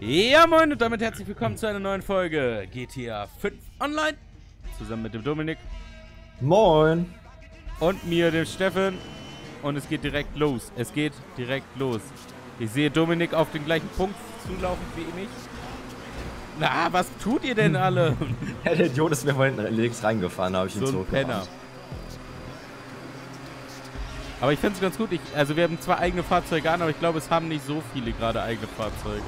Ja moin und damit herzlich willkommen zu einer neuen Folge GTA 5 Online. Zusammen mit dem Dominik. Moin. Und mir, dem Steffen. Und es geht direkt los. Es geht direkt los. Ich sehe Dominik auf den gleichen Punkt zulaufen wie ich. Na, was tut ihr denn alle? ja, der Idiot ist mir vorhin links reingefahren, habe ich ihn so ein Penner. Aber ich finde es ganz gut. Ich, also wir haben zwei eigene Fahrzeuge an, aber ich glaube, es haben nicht so viele gerade eigene Fahrzeuge.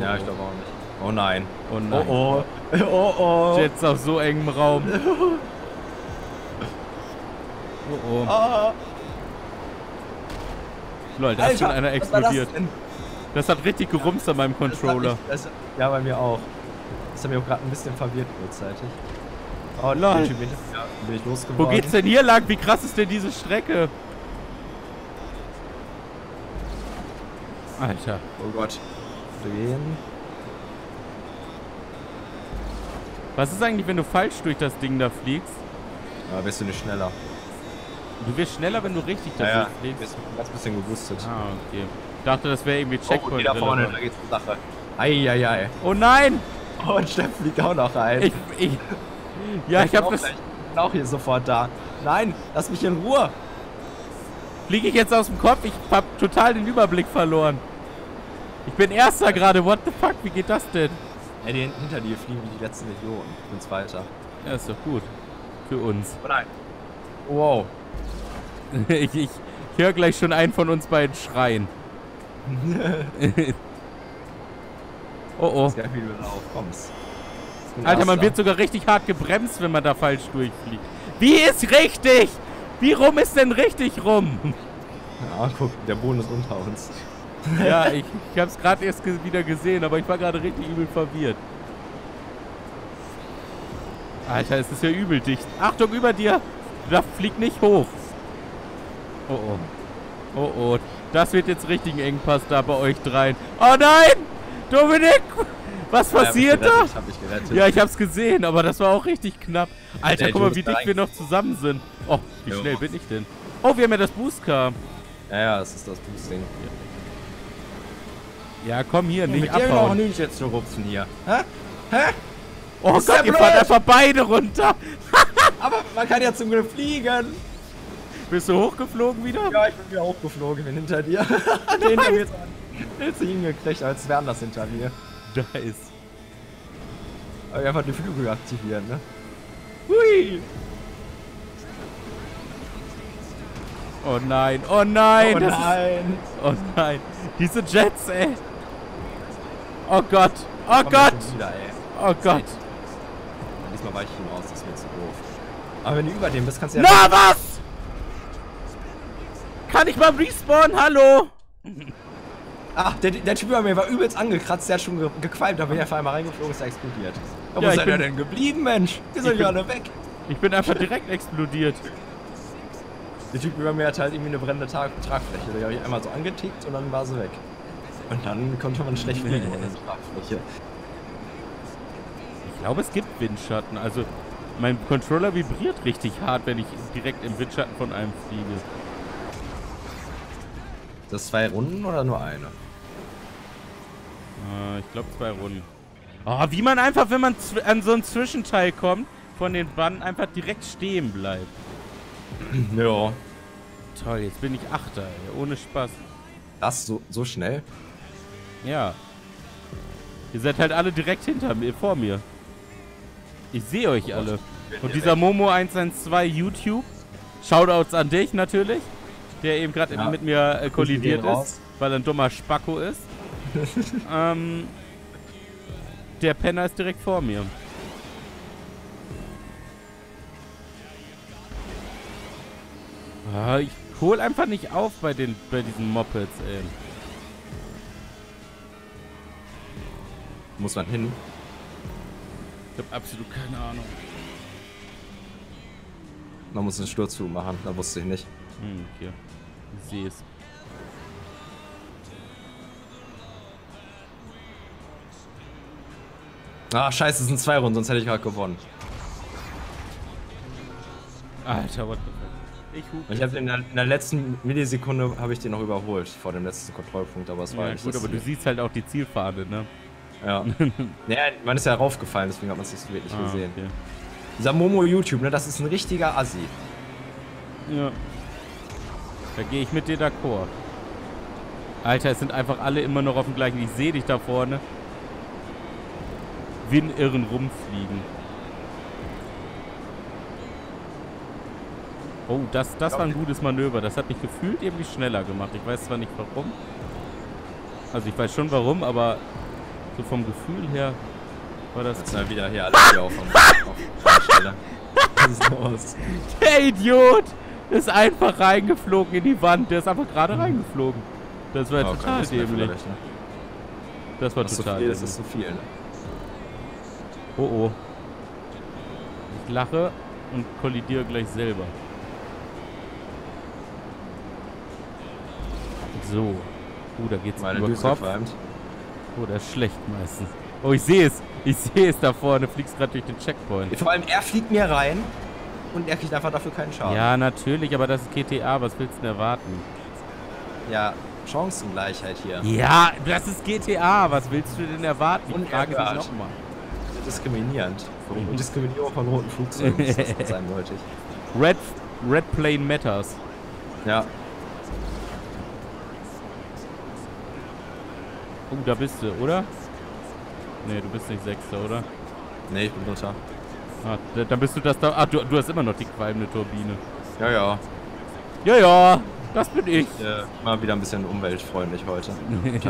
Ja, ich glaube auch nicht. Oh nein. Oh nein. Oh oh. Oh oh. Jetzt auf so engem Raum. Oh oh. oh. Lol, da ist schon einer explodiert. Das, das, hat richtig gerumst an meinem Controller. Das das, ja, bei mir auch. Das hat mich auch gerade ein bisschen verwirrt kurzzeitig. Oh lol. Bin ich losgeworden. Wo geht's denn hier lang? Wie krass ist denn diese Strecke? Alter. Oh Gott. Drehen. Was ist eigentlich, wenn du falsch durch das Ding da fliegst? Ja, bist du nicht schneller. Du wirst schneller, wenn du richtig dafür ja, ja. fliegst? Bist ein ganz bisschen geboostet. Ah, okay. Ich dachte, das wäre irgendwie Checkpoint. Oh, da vorne, da geht's zur Sache. Eieiei. Oh nein! Oh, und Steff fliegt auch noch rein. Ich, ich, ja, ich, ich hab das... Gleich, ich bin auch hier sofort da. Nein, lass mich in Ruhe. Fliege ich jetzt aus dem Kopf? Ich hab total den Überblick verloren. Ich bin Erster gerade. What the fuck? Wie geht das denn? Ja, die hinter dir fliegen wie die letzten Millionen. Ich bin Zweiter. Ja, ist doch gut. Für uns. Oh nein. Wow. ich ich höre gleich schon einen von uns beiden schreien. oh oh. Sehr viel, wenn du aufkommst. Alter, man wird sogar richtig hart gebremst, wenn man da falsch durchfliegt. Wie ist richtig? Wie rum ist denn richtig rum? Ja, guck, der Boden ist unter uns. Ja, ich, ich habe es gerade erst wieder gesehen, aber ich war gerade richtig übel verwirrt. Alter, es ist ja übel dicht. Achtung, über dir! Da fliegt nicht hoch. Oh oh. Oh oh. Das wird jetzt richtig ein Engpass da bei euch dreien. Oh nein! Dominik! Was passiert ja, da? Ich hab mich gerettet. Ja, ich hab's gesehen, aber das war auch richtig knapp. Alter, ja, guck mal, wie dick wir noch zusammen sind. Oh, wie jo. schnell bin ich denn? Oh, wir haben ja das Boost-Car. Ja, ja, das ist das Boosting. Ja, komm hier, nicht mit abhauen. Mit dir jetzt zu rupfen hier. Hä? Hä? Oh ist Gott, ihr fahrt einfach beide runter. Aber man kann ja zum Glück fliegen. Bist du hochgeflogen wieder? Ja, ich bin wieder hochgeflogen, bin hinter dir. Den haben wir jetzt, jetzt hingekriegt, als wären das hinter mir. Nice. Aber einfach die Flügel aktivieren, ne? Hui! Oh nein, oh nein! Oh nein! Ist, oh nein! Diese Jets, ey! Oh Gott! Oh Gott! Wieder, oh Gott! Diesmal weiche ich ihm aus, das wird zu doof. Aber wenn du über dem bist, kannst du ja... Na, was? Kann ich mal respawnen? Hallo? Ach, der, der Typ über mir war übelst angekratzt, der hat schon ge gequalmt, aber wenn er auf einmal reingeflogen ist, er explodiert. Aber ja, wo seid ihr denn geblieben, Mensch? Die sind ja alle weg. Ich bin einfach direkt explodiert. Der Typ über mir hat halt irgendwie eine brennende Trag Tragfläche. Die habe ich einmal so angetickt und dann war sie weg. Und dann konnte man schlecht fliegen ohne Tragfläche. Ich glaube, es gibt Windschatten. Also, mein Controller vibriert richtig hart, wenn ich direkt im Windschatten von einem fliege. Das zwei Runden oder nur eine? Äh, ich glaube zwei Runden. Oh, wie man einfach, wenn man an so ein Zwischenteil kommt, von den Banden einfach direkt stehen bleibt. Ja. Toll, jetzt bin ich Achter, ey. ohne Spaß. Das so, so schnell? Ja. Ihr seid halt alle direkt hinter mir, vor mir. Ich sehe euch oh, alle. Und dieser Momo112 YouTube, Shoutouts an dich natürlich, der eben gerade ja. mit mir äh, kollidiert ist, weil er ein dummer Spacko ist. ähm, der Penner ist direkt vor mir. Ah, ich hol einfach nicht auf bei den bei diesen Mopeds, ey. Muss man hin? Ich hab absolut keine Ahnung. Man muss einen Sturzflug machen, da wusste ich nicht. Hm, okay. Ich sehe es. Ah, scheiße, es sind zwei Runden, sonst hätte ich gerade gewonnen. Alter, what the fuck. Ich hupe. Ich habe in, der- in der letzten Millisekunde habe ich den noch überholt vor dem letzten Kontrollpunkt, aber es war Ja, gut, aber du Ziel. siehst halt auch die Zielfahne, ne? Ja. naja, man ist ja raufgefallen, deswegen hat man es nicht so wirklich Ah, gesehen. okay. Dieser Momo YouTube, ne, das ist ein richtiger Assi. Ja. Da gehe ich mit dir d'accord. Alter, es sind einfach alle immer noch auf dem gleichen. Ich sehe dich da vorne. Wie ein Irren rumfliegen. Oh, das, das war ein gutes Manöver. Das hat mich gefühlt irgendwie schneller gemacht. Ich weiß zwar nicht warum. Also ich weiß schon warum, aber so vom Gefühl her war das... Jetzt wir wieder hier alle hier auf, auf der Stelle. Was ist los? Der Idiot ist einfach reingeflogen in die Wand. Der ist einfach gerade reingeflogen. Das war Oh, total dämlich. ne? Das war Das so total viel, das ist so viel, ne? Oh oh. Ich lache und kollidiere gleich selber. So. Oh, da geht's Meine über Düse Kopf. qualmt. Oh, das ist schlecht meistens. Oh, ich sehe es. Ich sehe es da vorne. Fliegst gerade durch den Checkpoint. Vor allem, er fliegt mir rein und er kriegt einfach dafür keinen Schaden. Ja, natürlich, aber das ist GTA. Was willst du denn erwarten? Ja, Chancengleichheit hier. Ja, das ist GTA. Was willst du denn erwarten? Ich frage dich nochmal. Diskriminierend. Und Diskriminierung von roten Flugzeugen ist das eindeutig. Red, Red Plane Matters. Ja, Oh, da bist du, oder? Nee, du bist nicht Sechster, oder? nee, ich bin Dritter. Ah, da- dann bist du das da. Ah, du, du hast immer noch die qualmende Turbine. Ja, ja. Ja, ja, das bin ich. Äh, mal wieder ein bisschen umweltfreundlich heute.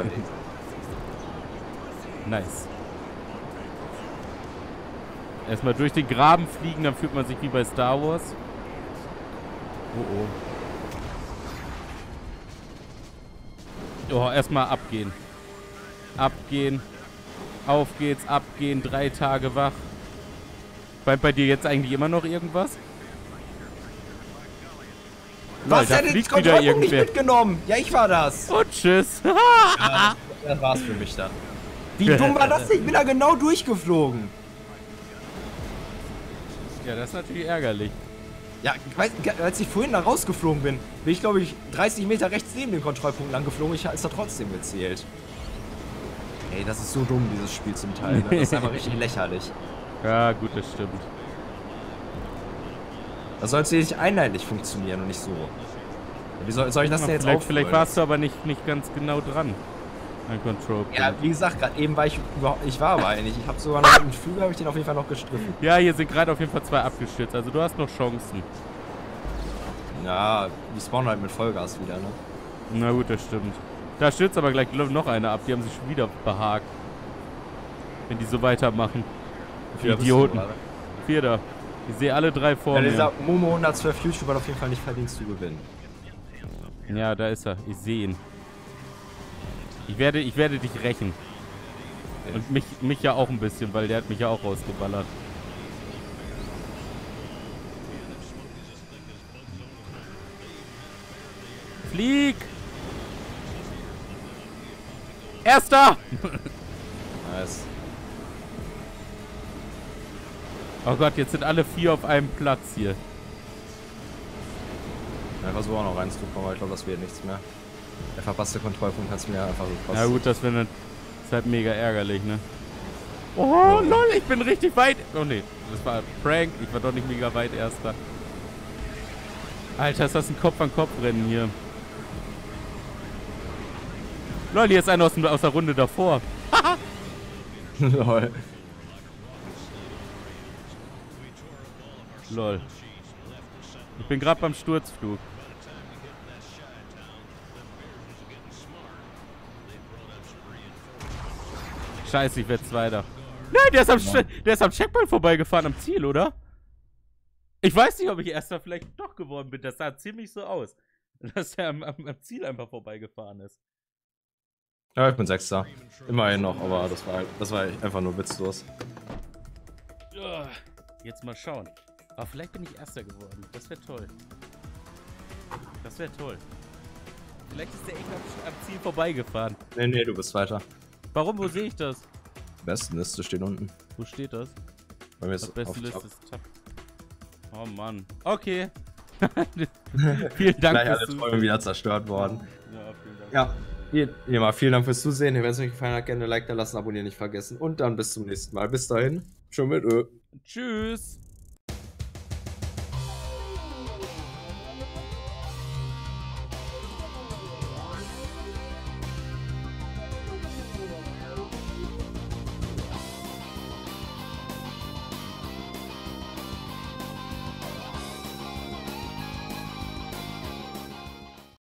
Nice. Erstmal durch den Graben fliegen, dann fühlt man sich wie bei Star Wars. Oh oh. Oh, erstmal abgehen. Abgehen. Auf geht's, abgehen, drei Tage wach. Bei, bei dir jetzt eigentlich immer noch irgendwas? Lol, da hat den fliegt wieder Kontrollpunkt nicht irgendwer. mitgenommen? Ja, ich war das. Und tschüss. Ja, das war's für mich dann. Wie dumm war das denn? Ich bin da genau durchgeflogen. ja, das ist natürlich ärgerlich. Ja, ich weiß, als ich vorhin da rausgeflogen bin, bin ich glaube ich 30 Meter rechts neben dem Kontrollpunkt lang geflogen. Ich ist da trotzdem gezählt. Ey, das ist so dumm, dieses Spiel zum Teil. Ne? Das ist einfach richtig lächerlich. Ja, gut, das stimmt. Das sollte nicht einheitlich funktionieren und nicht so. Wie soll, soll ich das denn jetzt vielleicht, vielleicht warst du aber nicht, nicht ganz genau dran. Ein Control Point. Ja, wie gesagt, gerade eben war ich überhaupt, ich war aber eigentlich. Ich habe sogar noch im Flügel habe ich den auf jeden Fall noch gestriffen. Ja, hier sind gerade auf jeden Fall zwei abgestürzt. Also du hast noch Chancen. Ja, die spawnen halt mit Vollgas wieder, ne? Na gut, das stimmt. Da stürzt aber gleich noch eine ab. Die haben sich schon wieder behagt. Wenn die so weitermachen. Wie viel bist du Idioten. Vierter. Ich sehe alle drei vor Ja, mir. dieser Momo 112 YouTube hat auf jeden Fall nicht verdient zu gewinnen. Ja, da ist er. Ich sehe ihn. Ich werde, ich werde dich rächen. Und mich, mich ja auch ein bisschen, weil der hat mich ja auch rausgeballert. Flieg! Erster! Nice. Oh Gott, jetzt sind alle vier auf einem Platz hier. Ich versuche auch noch reinzukommen, aber ich glaube, das wird nichts mehr. Der verpasste Kontrollpunkt hat es mir einfach gekostet. Na gut, das wäre ist halt mega ärgerlich, ne? Oh, lol, ich bin richtig weit. Oh nee, das war Prank. Ich war doch nicht mega weit erster. Alter, ist das ein Kopf-an-Kopf-Rennen hier. Lol, hier ist einer aus, aus der Runde davor. Lol. Lol. Ich bin gerade beim Sturzflug. Scheiße, ich werde Zweiter. Nein, der ist, am der ist am Checkpoint vorbeigefahren, am Ziel, oder? Ich weiß nicht, ob ich Erster vielleicht doch geworden bin. Das sah ziemlich so aus. Dass er am, am, am Ziel einfach vorbeigefahren ist. Ja, ich bin Sechster. Immerhin noch, aber das war, das war einfach nur witzlos. Jetzt mal schauen. Aber vielleicht bin ich Erster geworden. Das wäre toll. Das wäre toll. Vielleicht ist der echt am, Ziel vorbeigefahren. Nee, nee, du bist weiter. Warum? Wo sehe ich das? Besten Liste steht unten. Wo steht das? Bei mir ist beste Liste ist Tab. Oh Mann. Okay. vielen Dank Gleich alle Träume wieder zerstört worden. Ja, vielen Dank. Ja, wie immer, vielen Dank fürs Zusehen. Wenn es euch gefallen hat, gerne ein Like da lassen, abonnieren nicht vergessen. Und dann bis zum nächsten Mal. Bis dahin. Tschüss.